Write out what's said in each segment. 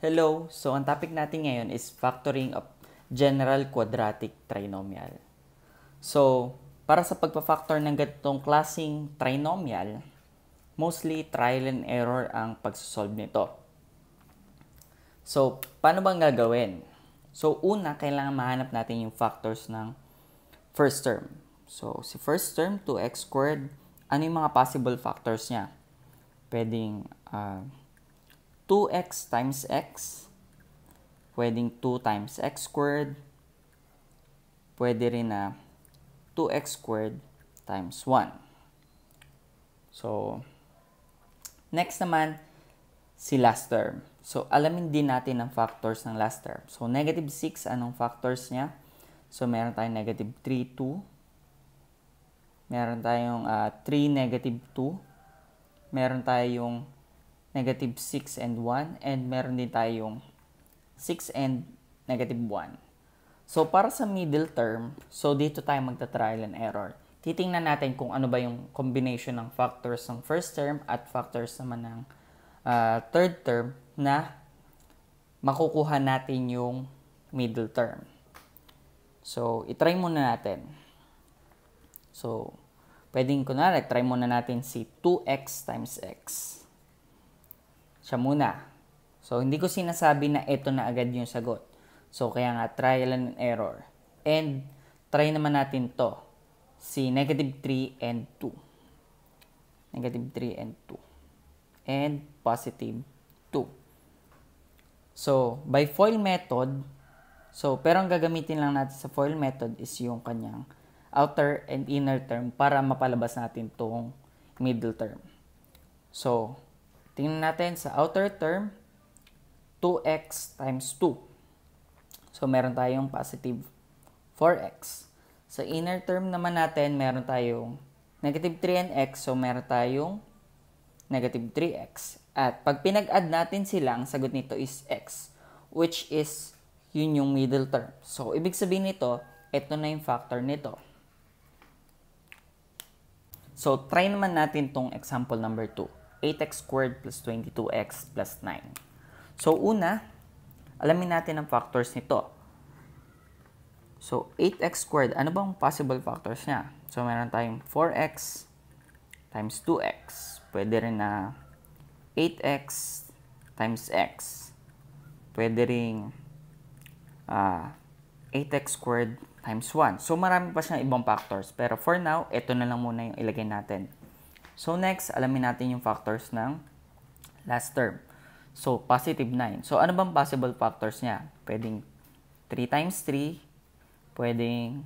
Hello! So, ang topic natin ngayon is factoring of general quadratic trinomial. So, para sa pagpa-factor ng ganitong klasing trinomial, mostly trial and error ang pagsosolve nito. So, paano bang gagawin? So, una, kailangan mahanap natin yung factors ng first term. So, si first term, 2x squared, ano yung mga possible factors niya? Pwedeng uh, 2x times x, pwedeng 2 times x squared, pwede rin na 2x squared times 1. So, next naman, si last term. So, alamin din natin ang factors ng last term. So, negative 6, anong factors niya? So, meron tayong negative 3, 2. Meron tayong uh, 3, negative 2. Meron tayong negative 6 and 1, and meron din tayong 6 and negative 1. So, para sa middle term, so dito tayo magta-trial and error. Titingnan natin kung ano ba yung combination ng factors ng first term at factors naman ng uh, third term na makukuha natin yung middle term. So, itry muna natin. So, pwedeng kunwari, try muna natin si 2x times x siya muna. So, hindi ko sinasabi na ito na agad yung sagot. So, kaya nga, trial and error. And, try naman natin to. Si negative 3 and 2. Negative 3 and 2. And positive 2. So, by FOIL method, so, pero ang gagamitin lang natin sa FOIL method is yung kanyang outer and inner term para mapalabas natin tong middle term. So, Tingnan natin sa outer term, 2x times 2. So, meron tayong positive 4x. Sa inner term naman natin, meron tayong negative 3 and x. So, meron tayong negative 3x. At pag pinag-add natin sila, ang sagot nito is x, which is yun yung middle term. So, ibig sabihin nito, ito na yung factor nito. So, try naman natin tong example number 2. 8x squared plus 22x plus 9. So, una, alamin natin ang factors nito. So, 8x squared, ano bang possible factors niya? So, meron tayong 4x times 2x. Pwede rin na 8x times x. Pwede rin uh, 8x squared times 1. So, marami pa siyang ibang factors. Pero for now, ito na lang muna yung ilagay natin. So next, alamin natin yung factors ng last term. So positive 9. So ano bang possible factors niya? Pwedeng 3 times 3, pwedeng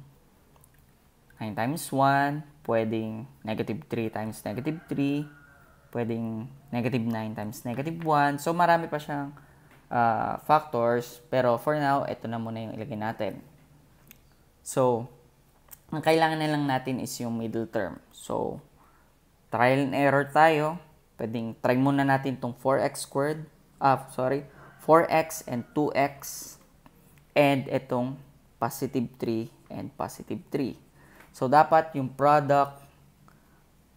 9 times 1, pwedeng negative 3 times negative 3, pwedeng negative 9 times negative 1. So marami pa siyang uh, factors. Pero for now, ito na muna yung ilagay natin. So, ang kailangan na lang natin is yung middle term. So, trial and error tayo. Pwedeng try muna natin tong 4x squared. Ah, sorry. 4x and 2x. And itong positive 3 and positive 3. So, dapat yung product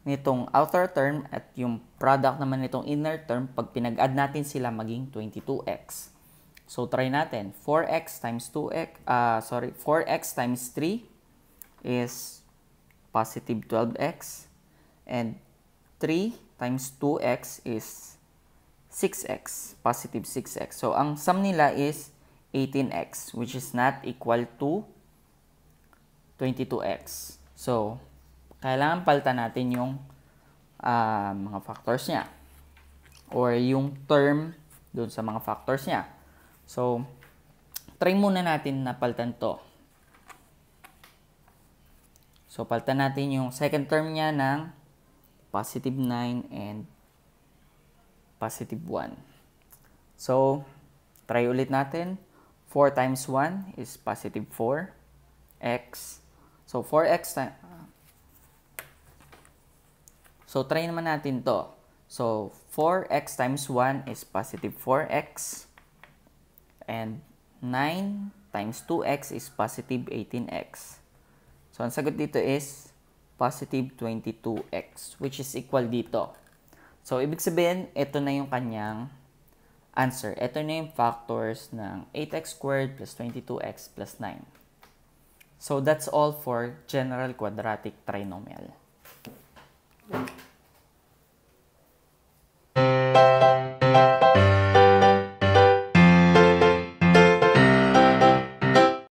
nitong outer term at yung product naman nitong inner term, pag pinag-add natin sila, maging 22x. So, try natin. 4x times 2x, uh, sorry, 4x times 3 is positive 12x. And 3 times 2x is 6x, positive 6x. So, ang sum nila is 18x, which is not equal to 22x. So, kailangan palitan natin yung uh, mga factors niya. Or yung term dun sa mga factors niya. So, try muna natin na palitan to. So, palitan natin yung second term niya ng positive 9 and positive 1. So, try ulit natin. 4 times 1 is positive 4. X. So, 4x times... So, try naman natin to. So, 4x times 1 is positive 4x. And 9 times 2x is positive 18x. So, ang sagot dito is positive 22x, which is equal dito. So, ibig sabihin, ito na yung kanyang answer. Ito na yung factors ng 8x squared plus 22x plus 9. So, that's all for general quadratic trinomial.